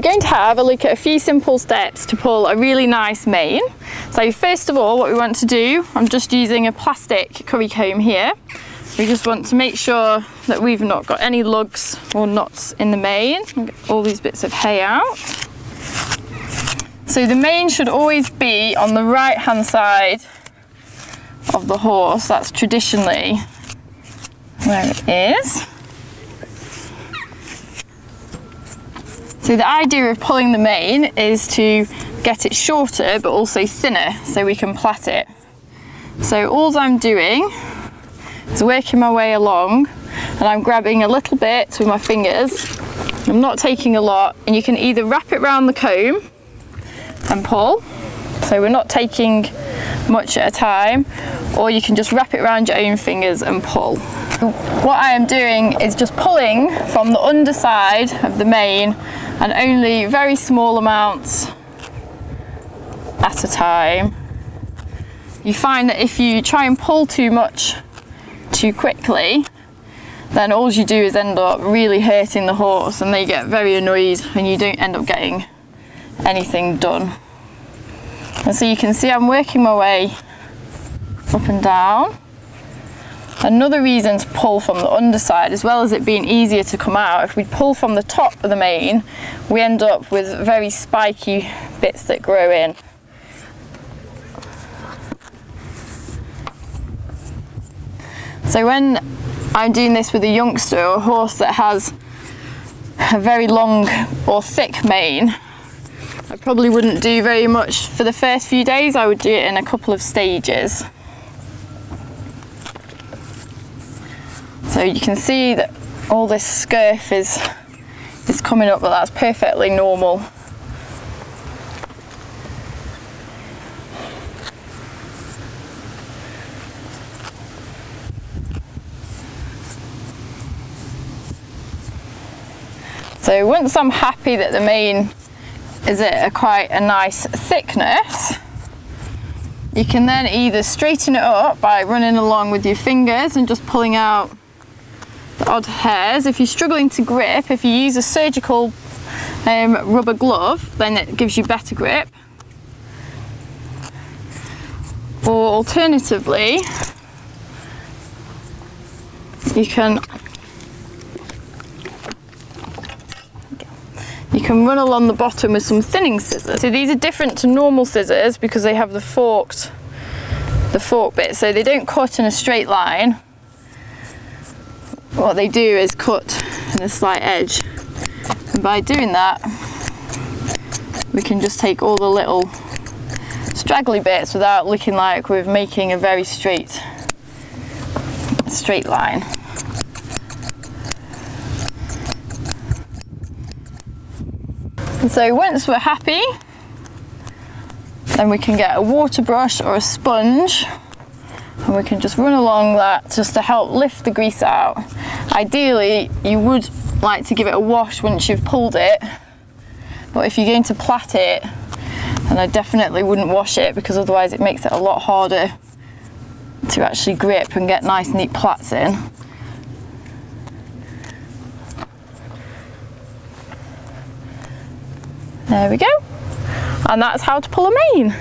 we're going to have a look at a few simple steps to pull a really nice mane. So first of all, what we want to do, I'm just using a plastic curry comb here. We just want to make sure that we've not got any lugs or knots in the mane. Get all these bits of hay out. So the mane should always be on the right hand side of the horse. That's traditionally where it is. So the idea of pulling the mane is to get it shorter but also thinner so we can plait it. So all I'm doing is working my way along and I'm grabbing a little bit with my fingers. I'm not taking a lot and you can either wrap it around the comb and pull. So we're not taking much at a time or you can just wrap it around your own fingers and pull. What I am doing is just pulling from the underside of the mane and only very small amounts at a time. You find that if you try and pull too much too quickly, then all you do is end up really hurting the horse and they get very annoyed and you don't end up getting anything done. And so you can see I'm working my way up and down. Another reason to pull from the underside, as well as it being easier to come out, if we pull from the top of the mane, we end up with very spiky bits that grow in. So when I'm doing this with a youngster or a horse that has a very long or thick mane, I probably wouldn't do very much for the first few days. I would do it in a couple of stages. So you can see that all this scurf is, is coming up, but that's perfectly normal. So once I'm happy that the mane is at a quite a nice thickness, you can then either straighten it up by running along with your fingers and just pulling out odd hairs. If you're struggling to grip, if you use a surgical um, rubber glove, then it gives you better grip. Or alternatively, you can you can run along the bottom with some thinning scissors. So these are different to normal scissors because they have the forked, the fork bit, so they don't cut in a straight line. What they do is cut in a slight edge. And by doing that, we can just take all the little straggly bits without looking like we're making a very straight, straight line. And so once we're happy, then we can get a water brush or a sponge and we can just run along that just to help lift the grease out. Ideally, you would like to give it a wash once you've pulled it, but if you're going to plait it, then I definitely wouldn't wash it because otherwise it makes it a lot harder to actually grip and get nice neat plaits in. There we go. And that's how to pull a mane.